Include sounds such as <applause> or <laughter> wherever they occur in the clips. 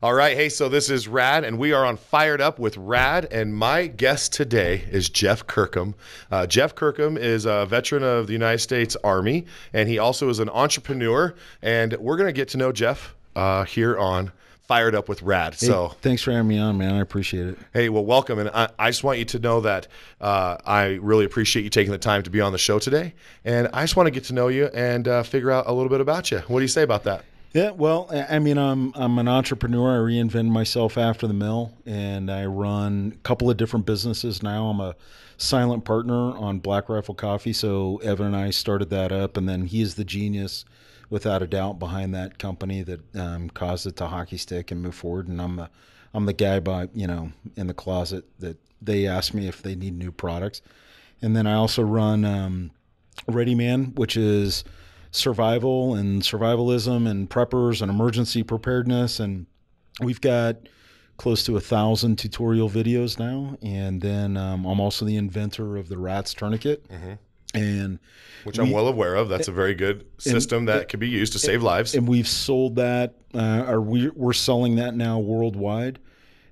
All right. Hey, so this is Rad, and we are on Fired Up with Rad. And my guest today is Jeff Kirkham. Uh, Jeff Kirkham is a veteran of the United States Army, and he also is an entrepreneur. And we're going to get to know Jeff uh, here on Fired Up with Rad. Hey, so, thanks for having me on, man. I appreciate it. hey, well, welcome. And I, I just want you to know that uh, I really appreciate you taking the time to be on the show today. And I just want to get to know you and uh, figure out a little bit about you. What do you say about that? Yeah, well, I mean, I'm I'm an entrepreneur. I reinvented myself after the mill, and I run a couple of different businesses now. I'm a silent partner on Black Rifle Coffee, so Evan and I started that up, and then he is the genius, without a doubt, behind that company that um, caused it to hockey stick and move forward. And I'm the I'm the guy by you know in the closet that they ask me if they need new products, and then I also run um, ReadyMan, which is survival and survivalism and preppers and emergency preparedness. And we've got close to a thousand tutorial videos now. And then um, I'm also the inventor of the RATS tourniquet. And Which I'm well aware of. That's a very good system that can be used to save lives. and we've sold that, uh, or we, we're selling that now worldwide.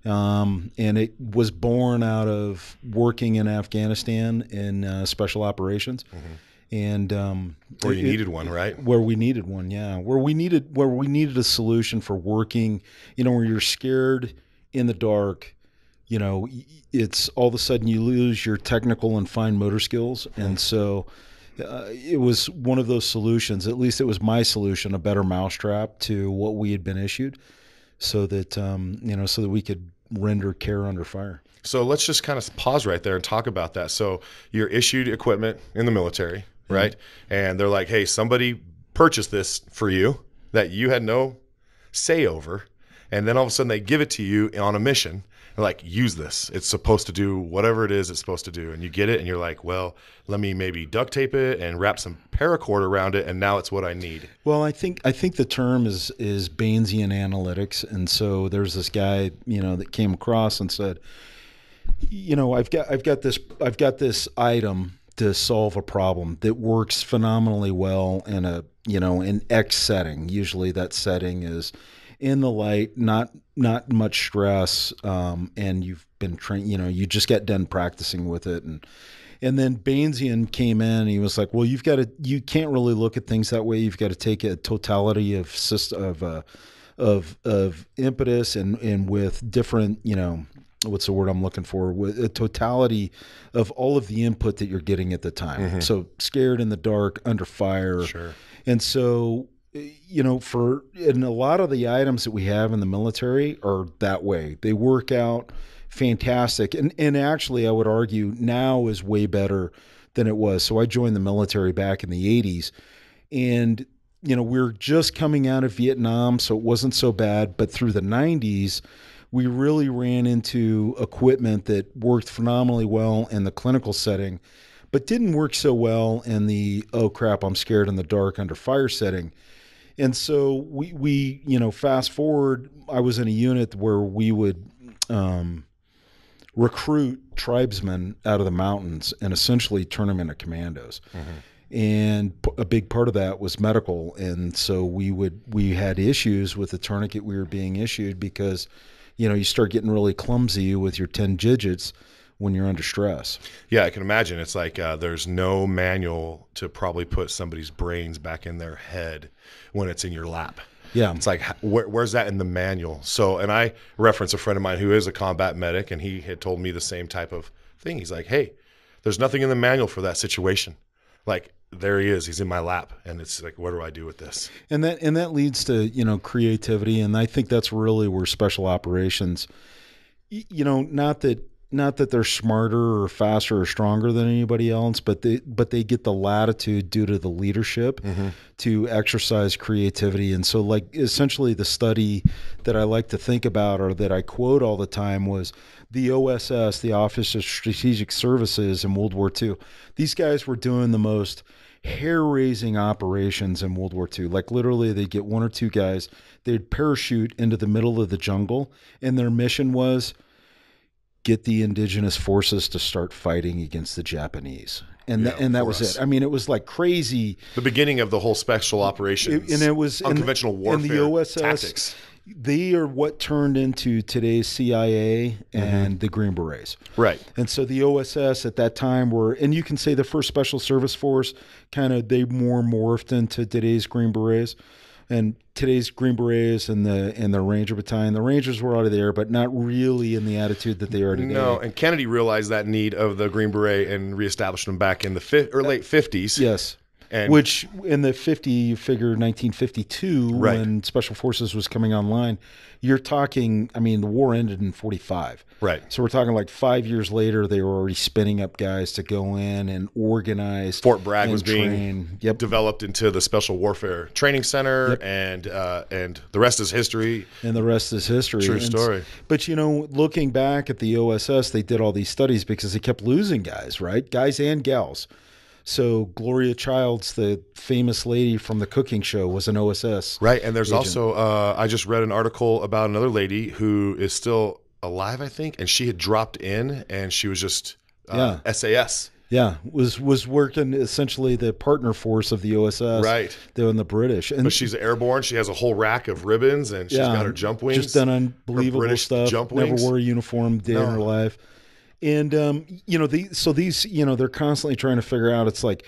Um, and it was born out of working in Afghanistan in uh, special operations. And um, Where you it- needed one, right? where we needed one yeah. Where we needed where we needed a solution for working you know where you're scared in the dark you know it's all of a sudden you lose your technical and fine motor skills. And so uh, it was one of those solutions. At least it was my solution a better mousetrap to what we had been issued so that um, you know so that we could render care under fire. So let's just kind of pause right there and talk about that. So you're issued equipment in the military, right? And they're like, hey, somebody purchased this for you that you had no say over. And then all of a sudden they give it to you on a mission. They're like, use this. It's supposed to do whatever it is it's supposed to do. And you get it and you're like, well, let me maybe duct tape it and wrap some paracord around it. And now it's what I need. Well, I think I think the term is is Bayesian analytics, and so there's this guy you know that came across and said, you know, I've got I've got this I've got this item to solve a problem that works phenomenally well in a you know in X setting. Usually that setting is in the light, not not much stress, um, and you've been trained. You know, you just get done practicing with it, and and then Bayesian came in. And he was like, "Well, you've got to. You can't really look at things that way. You've got to take a totality of system of uh, of of impetus and and with different. You know, what's the word I'm looking for? With a totality of all of the input that you're getting at the time. Mm-hmm. So scared in the dark, under fire. Sure. And so, eh, you know, for and a lot of the items that we have in the military are that way. They work out fantastic. And and actually I would argue now is way better than it was. So I joined the military back in the 80s and you know, we are just coming out of Vietnam, so it wasn't so bad, but through the 90s we really ran into equipment that worked phenomenally well in the clinical setting but didn't work so well in the oh crap i'm scared in the dark under fire setting. And so we we you know fast forward i was in a unit where we would um, recruit tribesmen out of the mountains and essentially turn them into commandos. And a big part of that was medical. And so we would we had issues with the tourniquet we were being issued because you know you start getting really clumsy with your 10 digits when you're under stress Yeah, I can imagine. It's like uh, there's no manual to probably put somebody's brains back in their head when it's in your lap. yeah It's like, where, where's that in the manual? So, and I reference a friend of mine who is a combat medic, and he had told me the same type of thing. He's like, hey, there's nothing in the manual for that situation. Like, there he is. He's in my lap, and it's like, what do I do with this? and that and that leads to you know creativity. And i think that's really where special operations you know not that not that they're smarter or faster or stronger than anybody else but they but they get the latitude due to the leadership mm-hmm. to exercise creativity. And so like essentially the study that i like to think about or that i quote all the time was the oss the office of strategic services in world war ii these guys were doing the most hair raising operations in World War II. Like literally, they'd get one or two guys, they'd parachute into the middle of the jungle, and their mission was get the indigenous forces to start fighting against the Japanese. and Yeah, tha- and that was us. it. I mean, it was like crazy. The beginning of the whole special operations and it was and- unconventional warfare and the OSS tactics. They are what turned into today's CIA Mm-hmm. and the Green Berets. Right. And so the OSS at that time were, and you can say the first Special Service Force kind of they more morphed into today's Green Berets, and today's Green Berets and the and the Ranger Battalion. The Rangers were out of there, but not really in the attitude that they are today. No, and Kennedy realized that need of the Green Beret and reestablished them back in the fi- or late fifties. Yes. And- Which in the 50, you figure 1952, Right. when Special Forces was coming online, you're talking, I mean, the war ended in 45. Right. So we're talking like five years later, they were already spinning up guys to go in and organize. Fort Bragg was being. Yep. developed into the Special Warfare Training Center, and uh, and the rest is history. and the rest is history. True And story. But you know, looking back at the OSS, they did all these studies because they kept losing guys, right? Guys and gals. So Julia Childs, the famous lady from the cooking show, was an OSS. Right, and there's also uh, I just read an article about another lady who is still alive, I think, and she had dropped in, and she was just uh, SAS. Yeah, was was working essentially the partner force of the OSS, Right. in the British, and But she's airborne. She has a whole rack of ribbons, and she's yeah, got her jump wings. just done unbelievable British stuff. jump wings. Never wore a uniform day in her life, and um, you know, the so these, you know, they're constantly trying to figure out. It's like,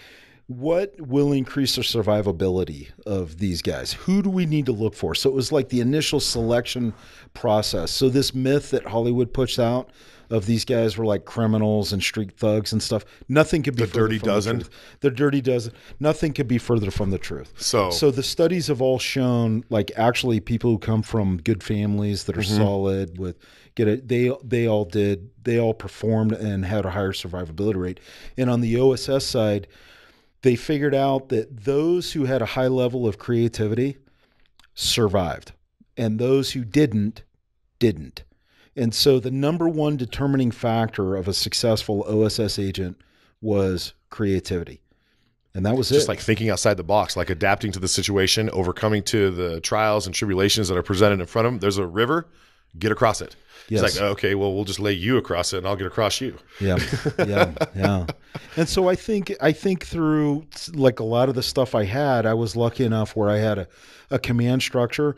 what will increase the survivability of these guys? Who do we need to look for? So it was like the initial selection process. So this myth that Hollywood puts out. Of these guys were like criminals and street thugs and stuff. Nothing could be The further Dirty from Dozen? The, truth. the dirty dozen. Nothing could be further from the truth. So- so the studies have all shown, like actually, people who come from good families that are Mm-hmm. solid with get it, they they all did, they all performed and had a higher survivability rate. And on the OSS side, they figured out that those who had a high level of creativity survived, and those who didn't didn't. And so the number one determining factor of a successful OSS agent was creativity. And that was it. just it. like thinking outside the box, like adapting to the situation, overcoming to the trials and tribulations that are presented in front of them. There's a river, get across it. Yes. It's like, okay, well, we'll just lay you across it and I'll get across you. yeah <laughs> yeah yeah and so i think i think through like a lot of the stuff i had i was lucky enough where i had a, a command structure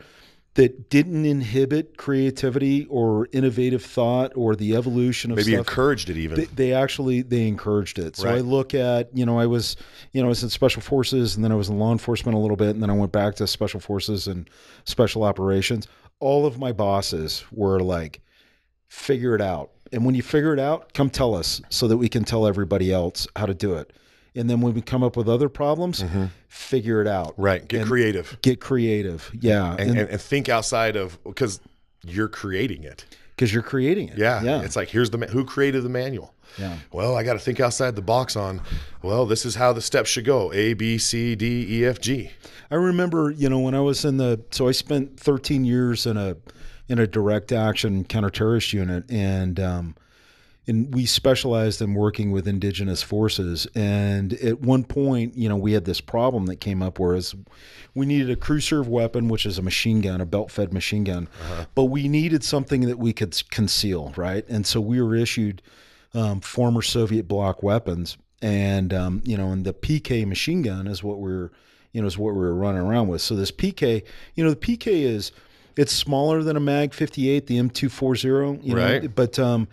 that didn't inhibit creativity or innovative thought or the evolution of Maybe stuff encouraged it even. they, they actually they encouraged it so i look at you know i was you know i was in special forces and then i was in law enforcement a little bit and then i went back to special forces and special operations all of my bosses were like figure it out and when you figure it out come tell us so that we can tell everybody else how to do it and then when we come up with other problems figure it out Mm-hmm. right. Get creative get creative yeah and, and and, and think outside of, because you're creating it. Because you're creating it Yeah. yeah It's like, here's the, ma- who created the manual? yeah Well, I got to think outside the box on, well, this is how the steps should go A, B, C, D, E, F, G. I remember, you know, when I was in the so I spent 13 years in a in a direct action counterterrorist unit, and um, and we specialized in working with indigenous forces. And at one point, you know, we had this problem that came up, whereas we needed a crew serve weapon, which is a machine gun, a belt fed machine gun, but we needed something that we could conceal, right? And so we were issued um, former Soviet bloc weapons, and um, you know, and the PK machine gun is what we're, you know, is what we were running around with. So this PK, you know, the PK is it's smaller than a Mag 58, the M240, you know, Right. but um,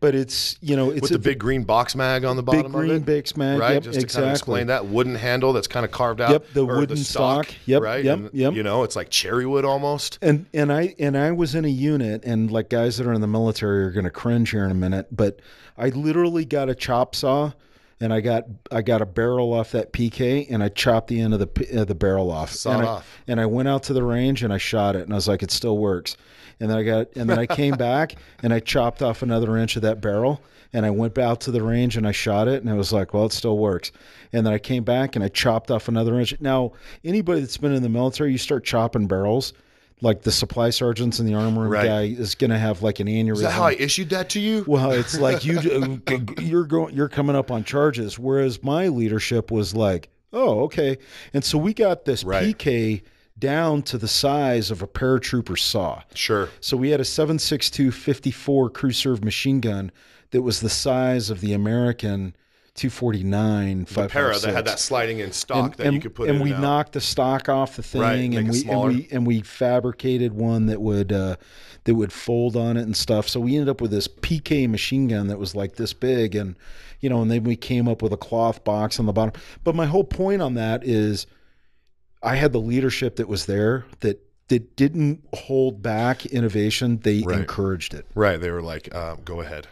but it's you know it's With a the big green box mag on the bottom big green of it. big mag, right? Yep, Just to exactly. kind of explain that wooden handle that's kind of carved out. Yep, the wooden stock. Yep, right. yep, and, yep. You know, it's like cherry wood almost. And and I and I was in a unit, and like guys that are in the military are going to cringe here in a minute, but I literally got a chop saw, and I got I got a barrel off that PK, and I chopped the end of the uh, the barrel off, Saw and I, off. and I went out to the range and I shot it, and I was like, it still works. And then I got and then I came <laughs> back and I chopped off another inch of that barrel. And I went out to the range and I shot it, and I was like, "Well, it still works." And then I came back and I chopped off another inch. Now, anybody that's been in the military, you start chopping barrels, like the supply sergeants and the armor Right. guy is going to have like an aneurysm. Is that how I issued that to you? well, it's <laughs> like you uh, you're going you're coming up on charges, whereas my leadership was like, oh, okay. And so we got this Right. PK down to the size of a paratrooper saw. Sure. So we had a 7.62 54 crew serve machine gun that was the size of the American 249 The para that had that sliding in stock that you could put and in we and out. knocked the stock off the thing Right, and we and we and we fabricated one that would uh, that would fold on it and stuff so we ended up with this pk machine gun that was like this big and you know and then we came up with a cloth box on the bottom but my whole point on that is i had the leadership that was there that that didn't hold back innovation they Right. encouraged it Right. They were like, um, go ahead.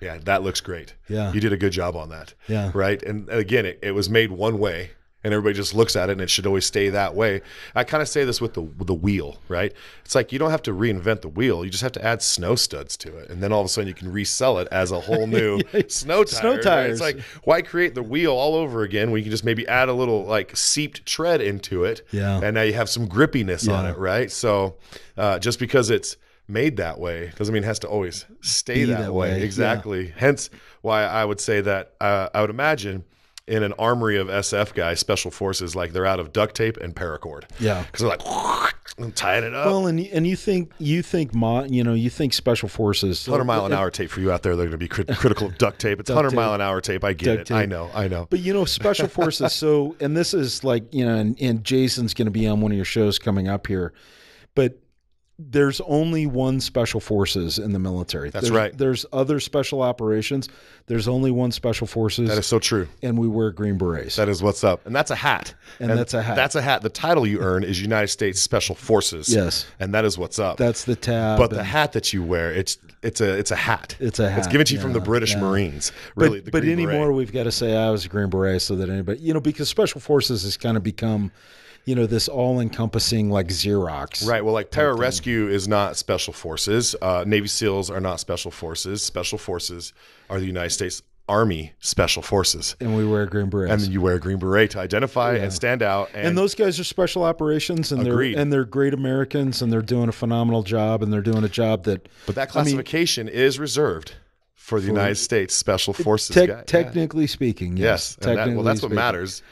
Yeah, that looks great. Yeah. You did a good job on that. Yeah. Right. And again, it, it was made one way and everybody just looks at it and it should always stay that way. I kind of say this with the with the wheel, right? It's like you don't have to reinvent the wheel. You just have to add snow studs to it. And then all of a sudden you can resell it as a whole <laughs> new snow tire. Snow right? It's like why create the wheel all over again when you can just maybe add a little like siped tread into it. Yeah. And now you have some grippiness on it, right? So uh, just because it's made that way doesn't mean it has to always stay that, that way. way, yeah. Exactly. Hence why I would say that uh, I would imagine in an armory of SF guys, special forces, like they're out of duct tape and paracord. Yeah. Because they're like <laughs> tying it up. well and and you think you think mo, you know you think special forces 100 mile an hour tape for you out there. They're going to be crit- critical of duct tape. It's 100 mile an hour tape. I get it. tape. I know. I know. But you know, special forces. So, and this is like you know, and, and Jason's going to be on one of your shows coming up here. But there's only one special forces in the military. That's There's- right. There's other special operations. There's only one special forces, That is so true. and we wear green berets. That is what's up. And that's a hat. And that's a hat. That's a hat. The title you earn is United States Special Forces. Yes. And that is what's up. That's the tab. but the hat that you wear, it's it's a it's a hat. It's a hat. It's given to you from the British yeah. Marines. but, Really, the but Green Beret. anymore, we've got to say I was a green beret so that anybody, you know, because special forces has kind of become, you know, this all-encompassing like Xerox. Right. Well, like pararescue is not special forces. Uh, Navy SEALs are not special forces. Special forces are the United States Army Special Forces. And we wear green berets. And then you wear a green beret to identify and stand out. And, and those guys are special operations and Agreed. they're and they're great Americans and they're doing a phenomenal job and they're doing a job that but that I mean, classification is reserved for the United States Special Forces. tec- guy. Yeah. technically speaking Yes. yes, and that- well, that's what matters.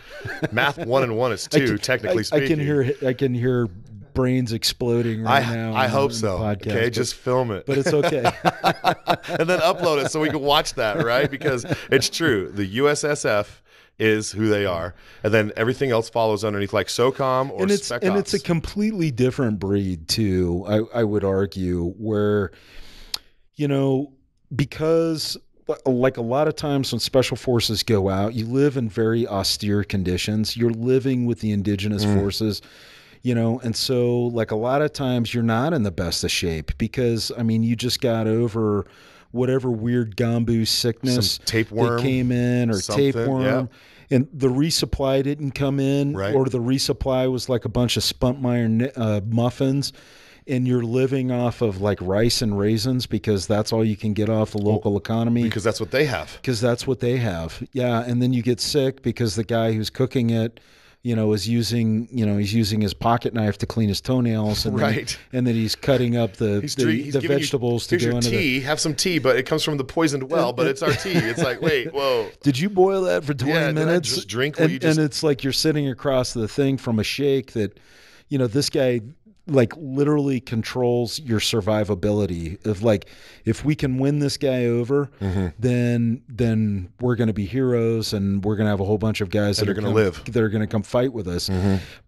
Math one and one is <laughs> two, can- technically I, speaking. I can hear I can hear brains exploding right I, now I hope so. podcast, okay, but- just film it. but it's okay <laughs> and then upload it so we can watch that, right? Because it's true. The USSF is who they are, and then everything else follows underneath, like SOCOM or and it's Spec and it's a completely different breed too I, I would argue where you know because like a lot of times when special forces go out you live in very austere conditions you're living with the indigenous Mm. forces you know and so like a lot of times you're not in the best of shape because i mean you just got over whatever weird gombu sickness Some tapeworm, that came in or tapeworm yeah. and the resupply didn't come in Right. or the resupply was like a bunch of Spunkmeyer uh, muffins and you're living off of like rice and raisins because that's all you can get off the local economy because that's what they have. because that's what they have. Yeah, and then you get sick because the guy who's cooking it, you know, is using, you know, he's using his pocket knife to clean his toenails, and Right. then, <laughs> and then he's cutting up the He's, the, he's the vegetables you, to here's go your into the. tea. Have some tea, but it comes from the poisoned well. But it's our tea. It's like, wait, <laughs> whoa. Did you boil that for 20 Yeah, minutes? just drink what and, you just- and it's like you're sitting across the thing from a sheikh that, you know, this guy like literally controls your survivability of like if we can win this guy over Mm-hmm. then then we're going to be heroes and we're going to have a whole bunch of guys that they're gonna live. Mm-hmm. that are going to come fight with us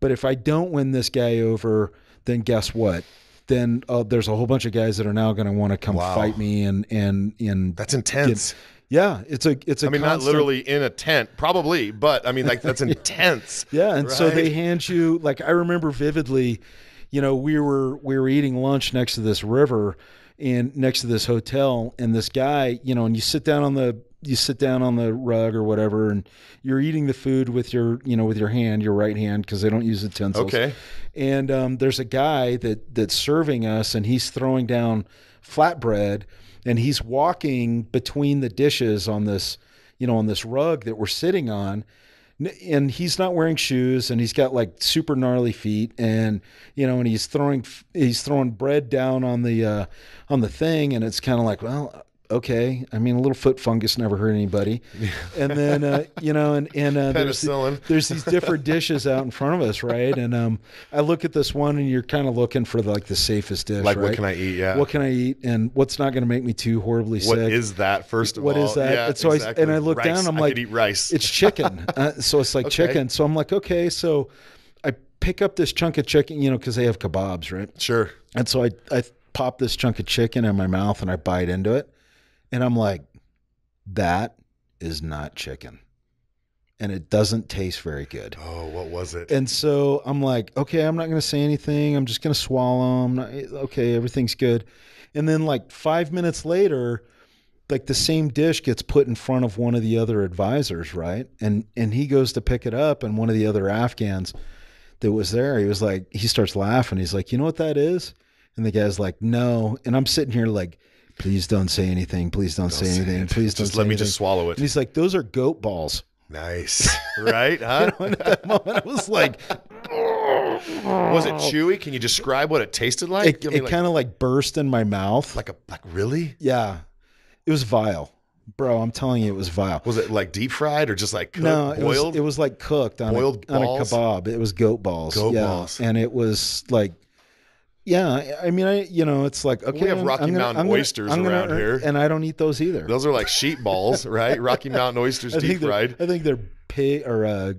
but if i don't win this guy over then guess what then uh, there's a whole bunch of guys that are now going to want to come Wow. fight me and and and That's intense. yeah it's a it's a I mean, not literally in a tent, probably, but I mean, like that's <laughs> intense. Yeah, and so they hand you like I remember vividly, you know, we were we were eating lunch next to this river and next to this hotel and this guy, you know, and you sit down on the you sit down on the rug or whatever and you're eating the food with your, you know, with your hand, your right hand because they don't use utensils. Okay. And um, there's a guy that that's serving us and he's throwing down flatbread and he's walking between the dishes on this, you know, on this rug that we're sitting on and he's not wearing shoes and he's got like super gnarly feet and you know and he's throwing he's throwing bread down on the uh on the thing and it's kind of like well okay. I mean, a little foot fungus never hurt anybody. And then, uh, <laughs> you know, and, and uh, there's, there's these different dishes out in front of us, right? And um, I look at this one and you're kind of looking for like the safest dish, Like, right? what can I eat? Yeah. What can I eat? And what's not going to make me too horribly What sick? is that? First of What all, is that? Yeah, And so I- and I look Rice. down, I'm I like, eat rice. <laughs> it's chicken. Uh, so it's like Okay. chicken. So I'm like, okay. So I pick up this chunk of chicken, you know, because they have kebabs, right? sure. And so I, I pop this chunk of chicken in my mouth and I bite into it. And I'm like, that is not chicken. And it doesn't taste very good. Oh, what was it? And so I'm like, okay, I'm not going to say anything. I'm just going to swallow. I'm not, eh, okay, everything's good. And then like five minutes later, like the same dish gets put in front of one of the other advisors, right? And and he goes to pick it up, and one of the other Afghans that was there, he was like, he starts laughing. He's like, you know what that is? And the guy's like, no. And I'm sitting here like, please don't say anything. Please don't, say say anything. it. Please don't Just let me just swallow it. And he's like, those are goat balls. Nice. <laughs> right? Huh? And at that moment, I was <laughs> like, was it chewy? Can you describe what it tasted like? it, it like, kind of like burst in my mouth. like a like really? yeah, it was vile, bro. I'm telling you, it was vile. Was it like deep fried or just like cooked, no, it boiled? was it was like cooked on, Boiled a, on a kebab. It was goat balls. Goat yeah. balls. and it was like. Yeah, I mean, I you know, it's like okay. we have Rocky I'm gonna- Mountain I'm gonna- oysters I'm gonna around here. and I don't eat those either. Those are like sheep balls, <laughs> right? Rocky Mountain oysters I deep fried. I think they're pig or uh,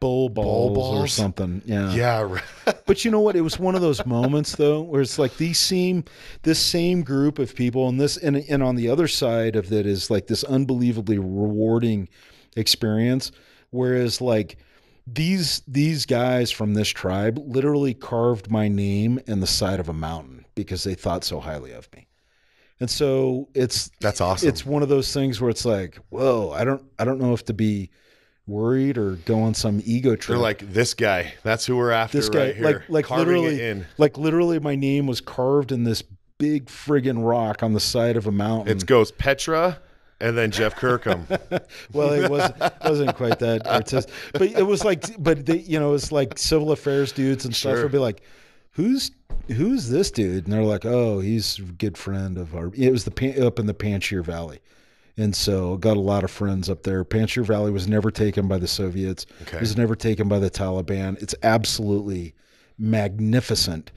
bull balls, or balls? something. Yeah. Yeah, right. <laughs> But you know what? It was one of those moments though, where it's like these same this same group of people, and this and and on the other side of that is like this unbelievably rewarding experience. Whereas like these these guys from this tribe literally carved my name in the side of a mountain because they thought so highly of me. And so it's That's awesome. it's one of those things where it's like, whoa, I don't I don't know if to be worried or go on some ego trip. They're like this guy. That's who we're after this guy right here. like like Carving literally in. like literally my name was carved in this big friggin' rock on the side of a mountain. It goes Petra and then Jeff Kirkham. <laughs> well, it was wasn't quite that artistic, but it was like, but they, you know, it's like civil affairs dudes and stuff Sure. would be like, "Who's who's this dude?" And they're like, "Oh, he's a good friend of our." It was the up in the Panjshir Valley, and so got a lot of friends up there. Panjshir Valley was never taken by the Soviets. Okay. It was never taken by the Taliban. It's absolutely magnificent.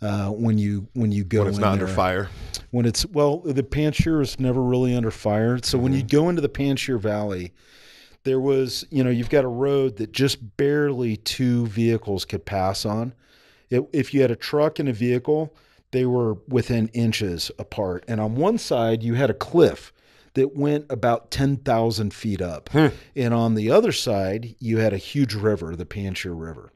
Uh, when you when you go When it's not under fire. when it's well the panjshir is never really under fire. So when you go into the panjshir valley there was you know you've got a road that just barely two vehicles could pass on. It, if you had a truck and a vehicle they were within inches apart. And on one side you had a cliff that went about 10,000 feet up. And on the other side you had a huge river the panjshir river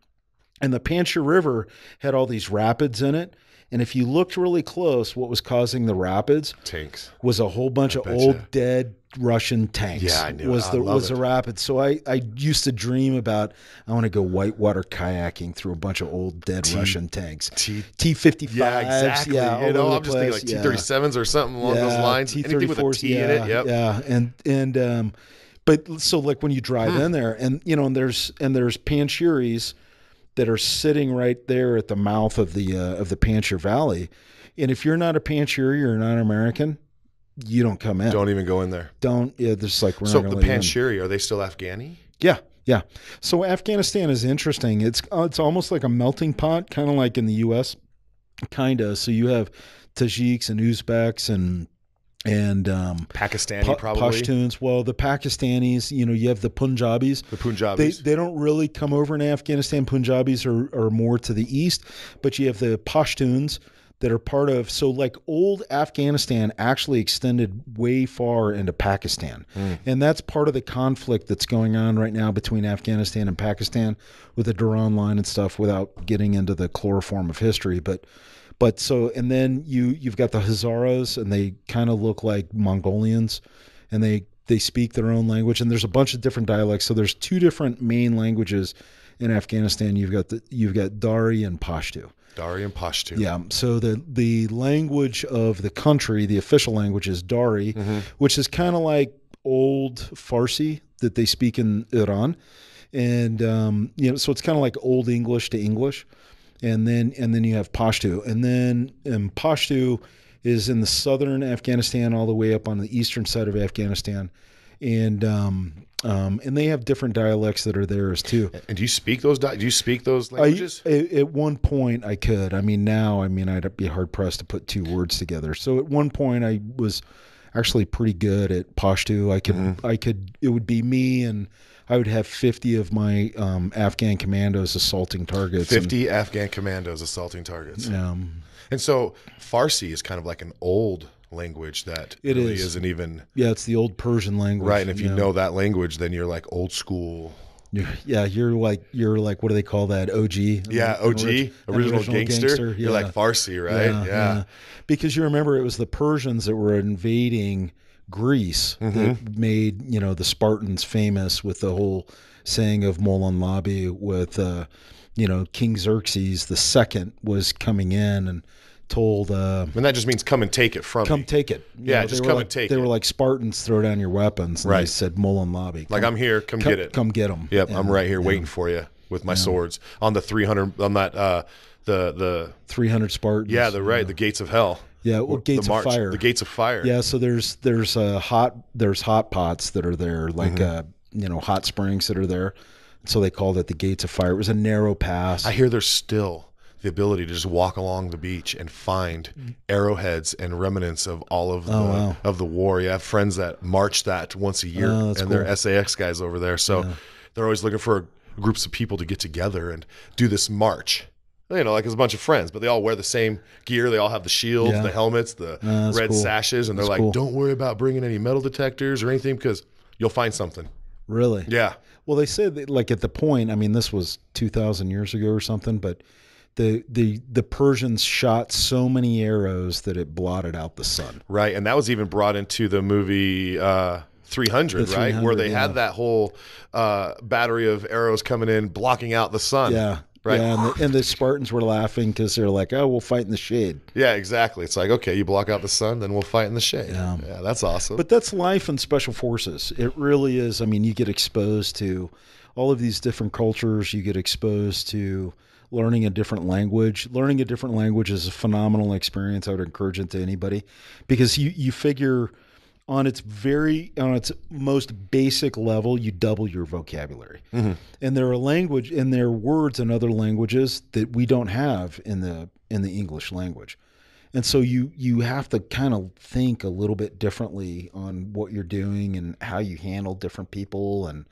and the Panjshir River had all these rapids in it. And if you looked really close, what was causing the rapids Tanks. was a whole bunch of betcha. old dead Russian tanks. Yeah, I knew it. Was I the was it. the rapids. So I I used to dream about I want to go whitewater kayaking through a bunch of old dead Russian tanks. T. T fifty five. Yeah, exactly. Yeah, you know, I'm just thinking like. T thirty sevens or something along those lines. T Anything with a thirty-fours, yeah, in it. Yep. Yeah, and and um, but so like when you drive in there, and you know, and there's and there's Panjshiris that are sitting right there at the mouth of the uh, of the Panjshir Valley, and if you're not a Panjshiri, you're not American, you don't come in. Don't, even go in there. Don't. Yeah, there's like we're So not the gonna let you in. Panjshiri, are they still Afghani? Yeah, yeah. So Afghanistan is interesting. It's uh, it's almost like a melting pot, kind of like in the U.S. Kinda. So you have Tajiks and Uzbeks and and um, Pakistani, Pa- probably. Pashtuns. Well, the Pakistanis. You know, you have the Punjabis. The Punjabis. they don't really come over in Afghanistan. Punjabis are are more to the east, but you have the Pashtuns that are part of. So like old Afghanistan actually extended way far into Pakistan, and that's part of the conflict that's going on right now between Afghanistan and Pakistan with the Durand line and stuff. Without getting into the chloroform of history, but but so and then you you've got the Hazaras and they kind of look like Mongolians and they they speak their own language and there's a bunch of different dialects. So there's two different main languages in Afghanistan. You've got the you've got Dari and Pashto. Dari and Pashto. yeah so the the language of the country the official language is Dari Mm-hmm. which is kind of like old Farsi that they speak in Iran. And um, you know so it's kind of like old English to English and then and then you have Pashto, and then in Pashto is in the southern Afghanistan, all the way up on the eastern side of Afghanistan, and um, um, and they have different dialects that are theirs too. And do you speak those? Di- do you speak those languages? at, at one point, I could. I mean, now, I mean, I'd be hard pressed to put two words together. So at one point, I was actually pretty good at Pashto. I could, Mm-hmm. I could. It would be me, and I would have fifty of my um, Afghan commandos assaulting targets. and, Fifty Afghan commandos assaulting targets. um, And so Farsi is kind of like an old language that It really is. isn't even yeah, it's the old Persian language, right. And if you know that language, then you're like old school. You're- yeah, you're like you're like what do they call that? OG. Yeah, OG, orig- an original, gangster. You're like. Farsi, right? Yeah. Because you remember it was the Persians that were invading Greece Mm-hmm. that made, you know, the Spartans famous with the whole saying of Molon Labe with uh, you know, King Xerxes the second was coming in and told uh And that just means come and take it from come me. take it. You Yeah, know, just come like, and take They it. were like Spartans, throw down your weapons. And they Right. said Molon Labe. Like I'm here, come, come, get it. Come get them. Yep, I'm right here waiting for you with my swords on the 300 on that uh the the 300 Spartans. yeah, the right, the gates of hell. Yeah, well, gates march, of fire. The gates of fire. Yeah, so there's there's uh, hot there's hot pots that are there, like Mm-hmm. uh, you know hot springs that are there. So they called it the gates of fire. It was a narrow pass. I hear there's still the ability to just walk along the beach and find arrowheads and remnants of all of the Oh, wow. of the war. You have friends that march that once a year, Oh, and that's they're. SAX guys over there. So they're always looking for groups of people to get together and do this march. You know, like it's a bunch of friends, but they all wear the same gear. They all have the shields, Yeah. the helmets, the that's red cool. sashes, and they're like, cool. "Don't worry about bringing any metal detectors or anything because you'll find something." really? Yeah, Well, they said that, like at the point. I mean, this was two thousand years ago or something, but the the the Persians shot so many arrows that it blotted out the sun. Right, and that was even brought into the movie uh, 300, The right, where they yeah. had that whole uh, battery of arrows coming in, blocking out the sun. Yeah. Right. Yeah, and the, and the Spartans were laughing because they're like, "Oh, we'll fight in the shade." Yeah, exactly. It's like, okay, you block out the sun, then we'll fight in the shade. Yeah. that's awesome. But that's life in special forces. It really is. I mean, you get exposed to all of these different cultures. You get exposed to learning a different language. Learning a different language is a phenomenal experience. I would encourage it to anybody because you you figure on its very on its most basic level, you double your vocabulary. And there are language and there are words in other languages that we don't have in the in the English language. And so you you have to kind of think a little bit differently on what you're doing and how you handle different people. And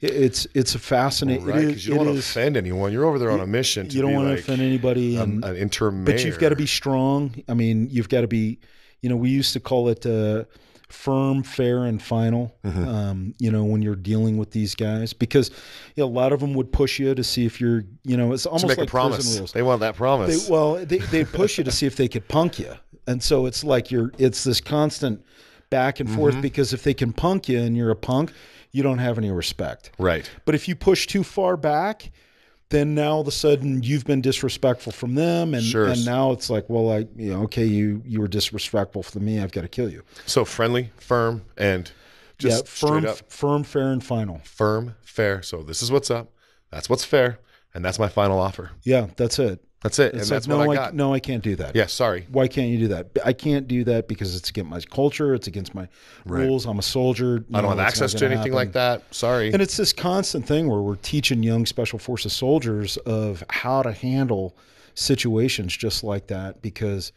it, it's it's a fascinating right, it because you don't want to offend anyone. You're over there on a mission to you don't want to like offend anybody an interim but you've got to be strong. I mean you've got to be you know we used to call it uh, firm fair and final Mm-hmm. um, you know when you're dealing with these guys because you know, a lot of them would push you to see if you're you know it's almost like a promise. rules They want that promise. they, well, they <laughs> they push you to see if they could punk you, and so it's like you're it's this constant back and forth because if they can punk you and you're a punk, you don't have any respect. right. But if you push too far back, then now all of a sudden you've been disrespectful from them, and Sure. and now it's like, well, I you know, okay, you you were disrespectful for me, I've got to kill you. So friendly, firm, and just yeah, firm, firm, fair, and final. firm, fair. So this is what's up. That's what's fair, and that's my final offer. Yeah, that's it. That's it, and that's no, what I I, got. no, I can't do that. Yeah, sorry. why can't you do that? I can't do that because it's against my culture. It's against my rules. I'm a soldier. I don't have access to anything like that. Sorry. And it's this constant thing where we're teaching young special forces soldiers of how to handle situations just like that because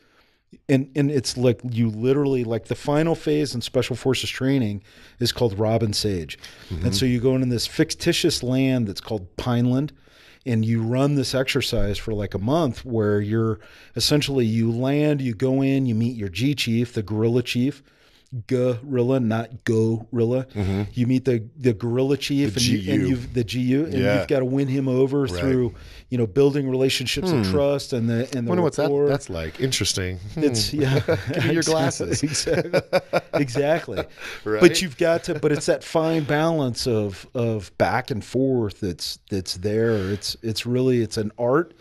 and and it's like you literally like the final phase in special forces training is called Robin Sage. And mm-hmm. so you go into this fictitious land that's called Pineland and you run this exercise for like a month where you're essentially you land, you go in, you meet your G chief, the guerrilla chief, gorilla, not gorilla. Mm-hmm. You meet the the guerrilla chief and, you, and GU. you've the GU and Yeah. you've got to win him over through you know building relationships and hmm. trust and the and the wonder what's that that's like. Interesting. Hmm. It's yeah. <laughs> Give me your glasses. <laughs> exactly. exactly. <laughs> Right? But you've got to. But it's that fine balance of of back and forth that's that's there. It's it's really it's an art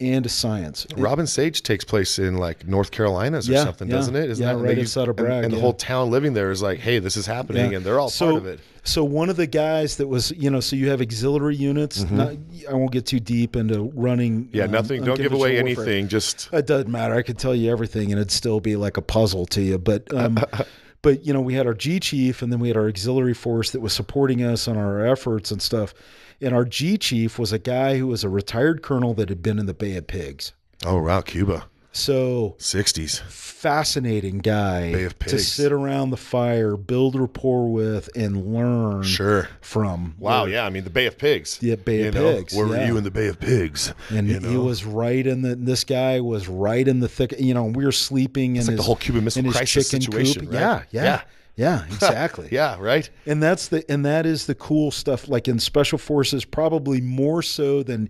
and a science. Robin Sage takes place in like North Carolinas or Yeah, something, yeah. doesn't it? Isn't Yeah, that right they- outside of and- Bragg, And, the yeah. whole town living there is like, hey, this is happening, and they're all so, part of it. so one of the guys that was, you know, so you have auxiliary units. Not, I won't get too deep into running. Mm-hmm. Yeah, um, nothing. Don't give away warfare. anything. Just It doesn't matter. I could tell you everything, and it'd still be like a puzzle to you. But, um, <laughs> but you know, we had our G chief, and then we had our auxiliary force that was supporting us on our efforts and stuff. And our G chief was a guy who was a retired colonel that had been in the Bay of Pigs. oh wow, Cuba, So sixties. fascinating guy to sit around the fire, build rapport with, and learn Sure. from. Wow. Yeah. I mean, the Bay of Pigs. Yeah, Bay you of know? Pigs, Where were you in the Bay of Pigs? and you he was right in the. This guy was right in the thick. You know, we were sleeping in like his the whole Cuban Missile Crisis situation, right? Yeah, yeah, Yeah. yeah, <laughs> exactly. Yeah. Right. And that's the and that is the cool stuff. Like in special forces, probably more so than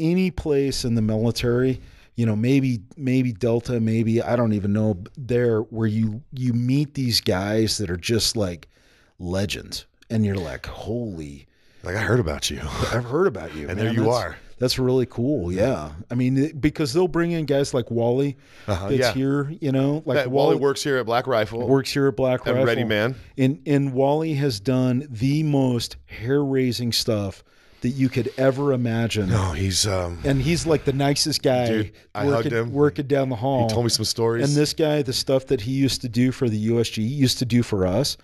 any place in the military. You know, maybe maybe Delta, maybe I don't even know. There, where you you meet these guys that are just like legends, and you're like, holy, Like I heard about you, <laughs> I've heard about you, and man. there you That's- are. That's really cool. Yeah, I mean, because they'll bring in guys like Wally, Uh-huh, that's yeah. here. You know, like That Wally works here at Black Rifle. works here at Black Rifle. ReadyMan. And and Wally has done the most hair raising stuff that you could ever imagine. No, he's um. And he's like the nicest guy Dude, I working, hugged him. working down the hall. He told me some stories. and this guy, the stuff that he used to do for the USG, he used to do for us.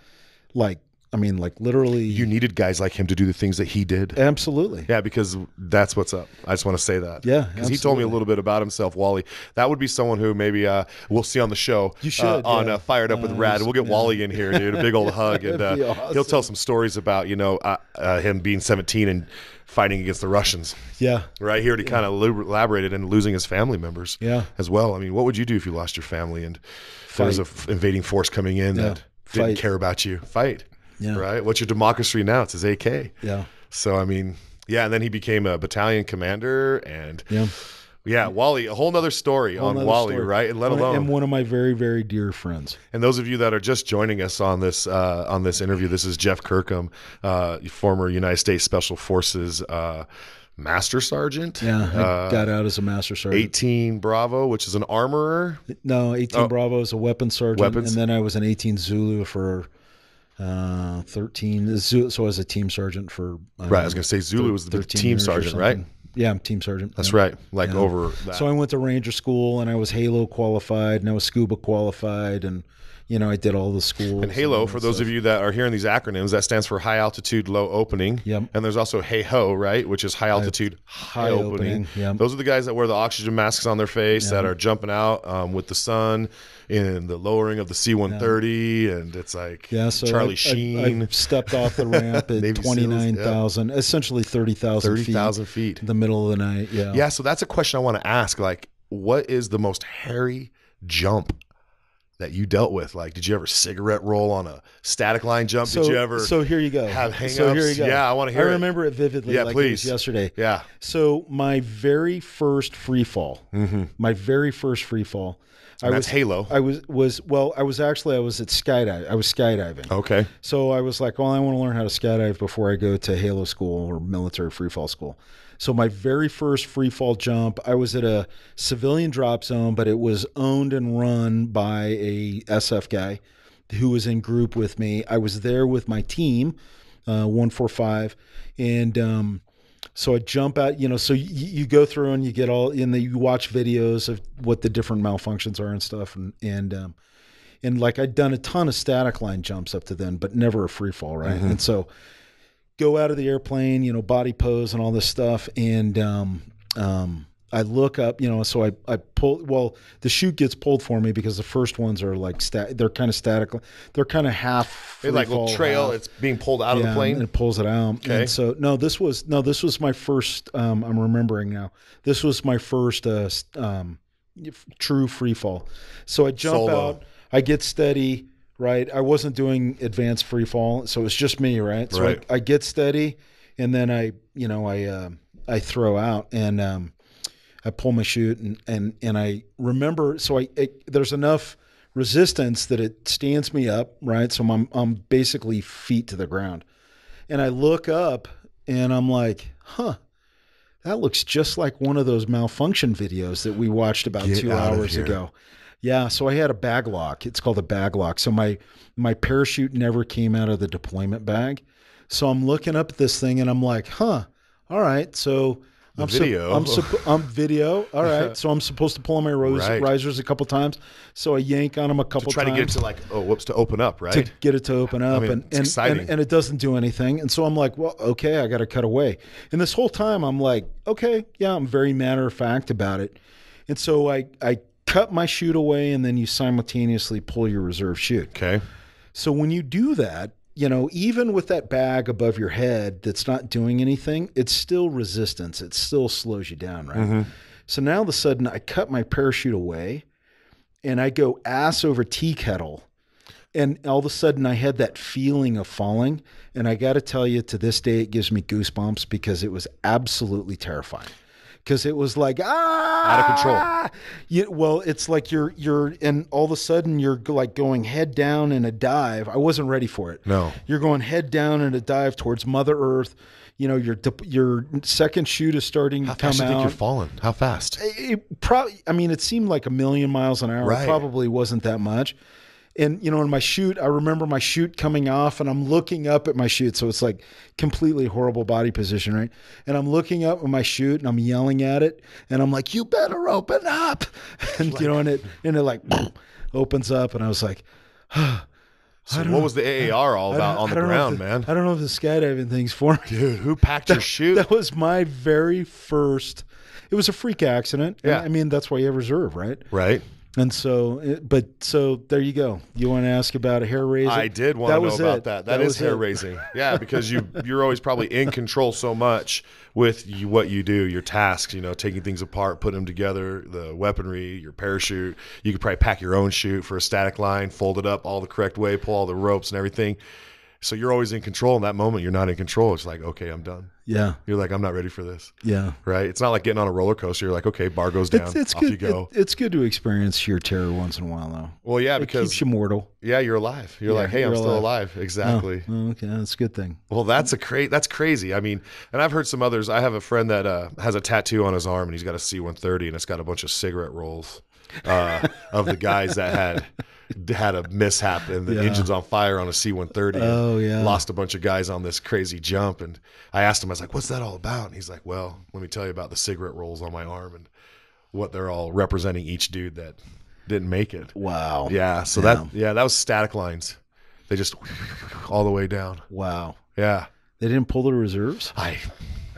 Like, I mean, like literally. you needed guys like him to do the things that he did. absolutely. Yeah, because that's what's up. I just want to say that. Yeah, because he told me a little bit about himself, Wally. That would be someone who maybe uh, we'll see on the show. You should, uh, on yeah. uh, Fired Up with Uh, Rad. We'll get yeah. Wally in here, dude. A big old <laughs> hug, and uh, That'd he'll tell some stories about you know uh, uh, him being 17 and fighting against the Russians. Yeah. Right here, he kind of elaborated and losing his family members. Yeah. as well. I mean, what would you do if you lost your family and there was a f- invading force coming in Yeah. that didn't Fight. care about you? Fight. Yeah. Right. What's your democracy now? It's his AK. Yeah. So I mean, yeah, and then he became a battalion commander, and Yeah. yeah, Wally, a whole nother story Whole on nother Wally, story. right? And let One- alone, And one of my very, very dear friends. and those of you that are just joining us on this uh, on this interview, this is Jeff Kirkham, uh, former United States Special Forces uh, Master Sergeant. Yeah. I Uh, got out as a master sergeant. 18 Bravo, which is an armorer. No, 18 Oh. Bravo is a weapons sergeant. Weapons. And then I was an 18 Zulu for uh, 13. Zulu, so I was a team sergeant for. Right. I was going to say Zulu was the team sergeant, right? Yeah, I'm team sergeant. That's yeah. right. Like Yeah. over that. So I went to Ranger School and I was Halo qualified and I was Scuba qualified and, you know, I did all the schools. and Halo, for those of you that are hearing these acronyms, that stands for high altitude, low opening. Yep. And there's also HAHO, right? Which is high altitude, high, high opening. opening, yep. Those are the guys that wear the oxygen masks on their face that are jumping out um, with the sun in the lowering of the C 130. And it's like Yeah, so Charlie I, I- Sheen, I stepped off the ramp <laughs> at Navy SEALs, 29,000, essentially 30,000 feet. 30,000 feet. In the middle of the night. Yeah. Yeah. So that's a question I want to ask. Like, what is the most hairy jump? That you dealt with, like, did you ever cigarette roll on a static line jump? So, did you ever? so here you go. have So here you go. Yeah, I wanna hear I it. remember it vividly Yeah, like please. yesterday. yeah, So my very first free fall, mm-hmm. my very first free fall, I And that's was Halo. I was was well, I was actually I was at skydive. I was skydiving. okay. So I was like, well, I want to learn how to skydive before I go to Halo school or military free fall school. So my very first free fall jump, I was at a civilian drop zone, but it was owned and run by a SF guy who was in group with me. I was there with my team, uh, 145, and um, so I jump out. You know, so you, you go through and you get all, and then you watch videos of what the different malfunctions are and stuff, and and um, and like I'd done a ton of static line jumps up to then, but never a free fall, right? And so go out of the airplane, you know, body pose and all this stuff, and um, um, I look up, you know, so I I pull. Well, the chute gets pulled for me because the first ones are like stat. They're kind of static. They're kind of half. They like fall, trail. half- It's being pulled out of the plane. and it pulls it out. Okay. And so no, this was no, this was my first. Um, I'm remembering now. This was my first uh, um, true free fall. So I jump Solo. out. I get steady. Right. I wasn't doing advanced free fall, so it's just me. Right. So Right. I, I get steady, and then I, you know, I uh, I throw out and. Um, I pull my chute and and and I remember so I it, there's enough resistance that it stands me up right so I'm I'm basically feet to the ground and I look up and I'm like huh that looks just like one of those malfunction videos that we watched about Get two hours ago yeah so I had a bag lock it's called a bag lock so my my parachute never came out of the deployment bag So I'm looking up at this thing and I'm like, huh, all right. So I'm video. I'm, sup- <laughs> I'm video. All right. So I'm supposed to pull on my ros- Right. risers a couple times. So I yank on them a couple times. Try to get it to like, oh, whoops, to open up, right? to get it to open up mean, and, and, exciting. and and it doesn't do anything and so i'm like well okay i gotta cut away and this whole time i'm like okay yeah i'm very matter of fact about it and so i i cut my chute away and then you simultaneously pull your reserve chute okay. so when you do that you know even with that bag above your head that's not doing anything it's still resistance it still slows you down right mm-hmm. so now all of a sudden i cut my parachute away and i go ass over tea kettle and all of a sudden I had that feeling of falling. And I got to tell you, to this day, it gives me goosebumps because it was absolutely terrifying. Because it was like ah, Out of control. Yeah, well, it's like you're you're, and all of a sudden you're like going head down in a dive. I wasn't ready for it. No. you're going head down in a dive towards Mother Earth. You know, your your second chute is starting How to come fast do you think you're falling? How fast? it probably i mean it seemed like a million miles an hour Right. it probably wasn't that much and you know in my shoot i remember my shoot coming off and i'm looking up at my shoot so it's like completely horrible body position right and i'm looking up at my shoot and i'm yelling at it and i'm like you better open up <laughs> and you know and it and it like <clears throat> opens up and i was like <sighs> So what was the AAR all about on the know ground, the- man? i don't know if the skydiving thing's for me Dude, who packed your chute? that was my very first it was a freak accident And, Yeah. i mean that's why you have reserve right right. And so, eh, but so there you go. You want to ask about a hair raising? I did want That to know about it. that. That that is hair it. raising. <laughs> Yeah, because you you're always probably in control so much with you, what you do, your tasks. You know, taking things apart, putting them together, the weaponry, your parachute. You could probably pack your own chute for a static line, fold it up all the correct way, pull all the ropes and everything. So you're always in control. In that moment, you're not in control. It's like, okay, I'm done. Yeah, You're like, I'm not ready for this. yeah. Right? It's not like getting on a roller coaster. You're like, okay, bar goes down. It's, it's off good. you go. it- it's good to experience sheer terror once in a while, though. well, yeah, It because keeps you mortal. yeah, you're alive. You're Yeah, like, hey, I'm you're still alive. alive. Exactly. Oh, okay, that's a good thing. Well, that's a cra- that's crazy. I mean, and I've heard some others. I have a friend that uh, has a tattoo on his arm, and he's got a C-130, and it's got a bunch of cigarette rolls uh, of the guys that had had a mishap, and the Yeah. engine's on fire on a C-130. Oh, yeah. lost a bunch of guys on this crazy jump. And I asked him, I was like, "What's that all about?" And he's like, "Well, let me tell you about the cigarette rolls on my arm and what they're all representing each dude that didn't make it." Wow. Yeah. So Yeah. that yeah, that was static lines. They just all the way down. Wow. Yeah. They didn't pull the reserves. I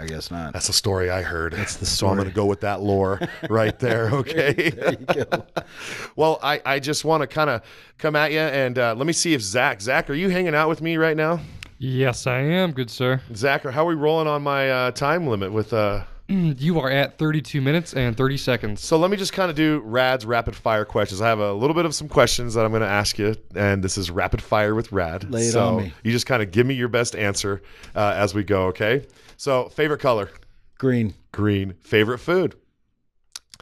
I guess not. that's the story I heard. That's the story. <laughs> So I'm going to go with that lore <laughs> right there. Okay. there you go. <laughs> well, I, I just want to kind of come at you and uh, let me see if Zach, Zach, are you hanging out with me right now? Yes, I am, good sir. Zach, how are we rolling on my uh, time limit with, uh, You are at 32 minutes and 30 seconds. so let me just kind of do Rad's rapid fire questions. I have a little bit of some questions that I'm going to ask you, and this is rapid fire with Rad. Lay it so on me. you just kind of give me your best answer uh, as we go, okay? So, favorite color? Green. Green. Favorite food?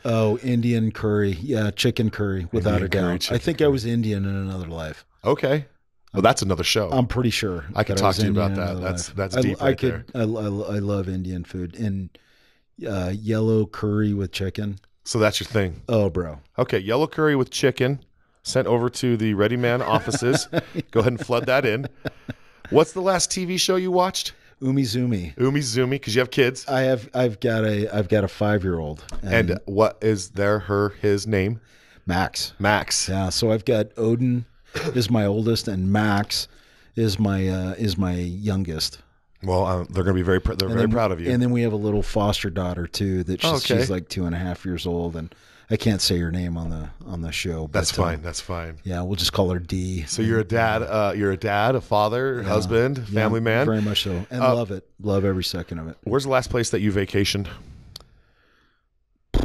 Oh, Indian curry. Yeah, chicken curry, without Indian a curry, doubt. I chicken think I was Indian in another life. Okay. Well, that's another show. I'm pretty sure. I could talk was to you about Indian in that. That's- life. that's I, deep I right could. I, I, I love Indian food and uh, yellow curry with chicken. so that's your thing. Oh, bro. Okay, yellow curry with chicken sent over to the ReadyMan offices. <laughs> Go ahead and flood that in. What's the last TV show you watched? Umizoomi. Umi Zumi, because you have kids. I have. I've got a. I've got a five year old. And what is their, her, his name? Max. Max. Yeah. So I've got Odin is my oldest, and Max is my uh, is my youngest. Well, um, they're going to be very, pr- they're very then, proud of you. And then we have a little foster daughter too. That she's, Oh, okay. she's like two and a half years old, and I can't say her name on the on the show. that's but, uh, fine. That's fine. yeah, we'll just call her D. So you're a dad. Uh, you're a dad, a father, husband, Yeah, family man. Very much so, and Uh, love it. Love every second of it. Where's the last place that you vacationed? <sighs>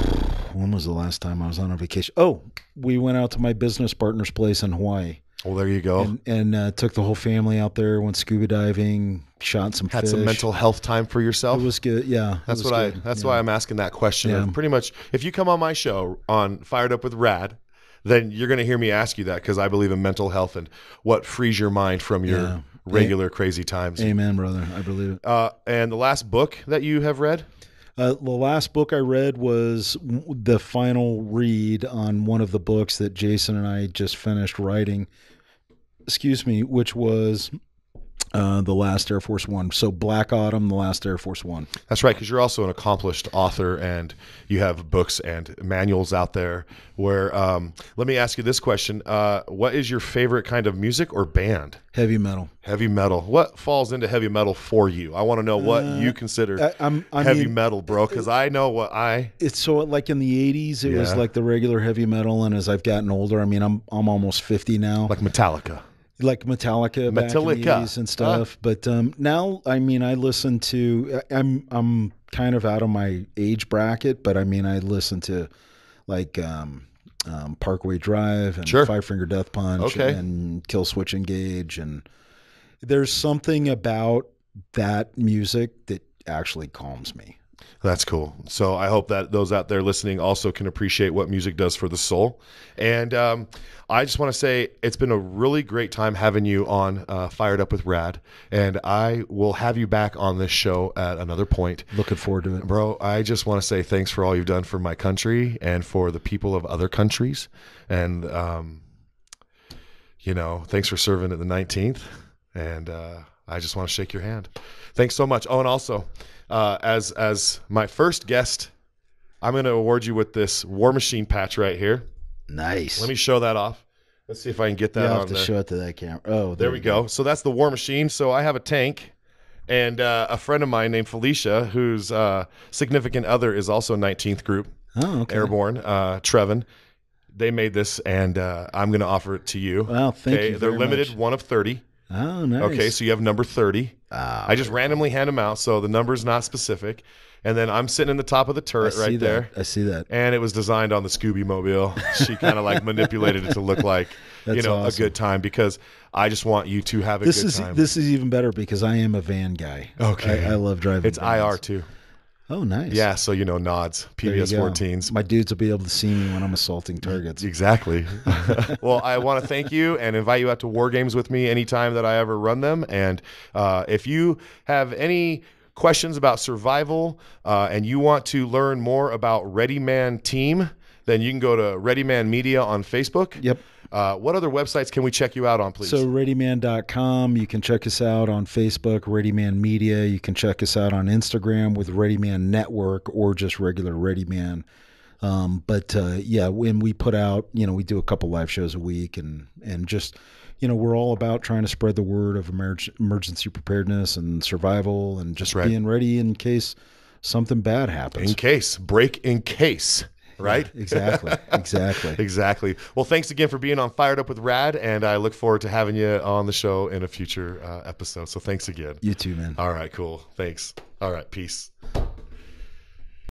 When was the last time I was on a vacation? Oh, we went out to my business partner's place in Hawaii. Well, there you go. and, and uh, took the whole family out there. Went scuba diving, shot some Had fish. some mental health time for yourself. It was good. Yeah, That's what I. That's Yeah. why I'm asking that question. Yeah. Pretty much, if you come on my show on Fired Up with Rad, then you're going to hear me ask you that because I believe in mental health and what frees your mind from your Yeah. regular crazy times. Amen, brother. I believe it. Uh, and the last book that you have read? Uh, the last book I read was the final read on one of the books that Jason and I just finished writing. Excuse me, which was uh, the last Air Force One. So Black Autumn, the last Air Force One. That's right, because you're also an accomplished author and you have books and manuals out there. Where, um, let me ask you this question: uh, What is your favorite kind of music or band? Heavy metal. Heavy metal. What falls into heavy metal for you? I want to know what you consider I, I'm, I heavy mean, metal, bro, because I know what I. it's so like in the 80s it was like the regular heavy metal and as i've gotten older i mean i'm i'm almost 50 now Like Metallica. Like metallica, back in the Metallica. 80s and stuff but um now i mean i listen to i'm i'm kind of out of my age bracket but i mean i listen to like um um, Parkway Drive and Sure. Five Finger Death Punch Okay. and Killswitch Engage and there's something about that music that actually calms me. That's cool. So I hope that those out there listening also can appreciate what music does for the soul. And um, I just want to say it's been a really great time having you on uh, Fired Up with Rad. And I will have you back on this show at another point. Looking forward to it. Bro, I just want to say thanks for all you've done for my country and for the people of other countries. And, um, you know, thanks for serving at the 19th. And uh, I just want to shake your hand. Thanks so much. Oh, and also, uh, as as my first guest, I'm going to award you with this War Machine patch right here. Nice. Let me show that off. Let's see if I can get that you on have to there. show it to that camera. Oh, There we go. So that's the War Machine. So I have a tank, and uh, a friend of mine named Felicia, whose uh, significant other is also 19th Group Oh, okay. Airborne, uh, Trevin. They made this, and uh, I'm going to offer it to you. Wow, thank okay, you they're limited, much. one of 30. Oh, nice. Okay, so you have number 30. Ah, I just randomly hand them out, so the number's not specific. And then I'm sitting in the top of the turret right there. I see that. And it was designed on the Scooby Mobile. She kind of like <laughs> manipulated it to look like, <laughs> you know, awesome. a good time because I just want you to have a This good is time. this is even better because I am a van guy. Okay. I, I love driving. it's vans. IR too. Oh, nice. Yeah, so you know nods, PVS 14s. My dudes will be able to see me when I'm assaulting targets. Exactly. <laughs> <laughs> well, I want to thank you and invite you out to war games with me anytime that I ever run them. And uh, if you have any questions about survival uh, and you want to learn more about ReadyMan Team, then you can go to ReadyMan Media on Facebook. Yep. Uh, what other websites can we check you out on, please? So readyman.com. You can check us out on Facebook, Readyman Media. You can check us out on Instagram with Readyman Network or just regular Readyman. Um, but uh, yeah, when we put out, you know, we do a couple live shows a week, and and just, you know, we're all about trying to spread the word of emerg- emergency preparedness and survival, and just right. being ready in case something bad happens. in case, break in case, right? exactly, <laughs> exactly. Exactly. Well, thanks again for being on Fired Up with Rad, and I look forward to having you on the show in a future uh, episode. So thanks again. You too, man. All right, cool. Thanks. All right, peace.